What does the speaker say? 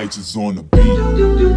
Lights is on the beat.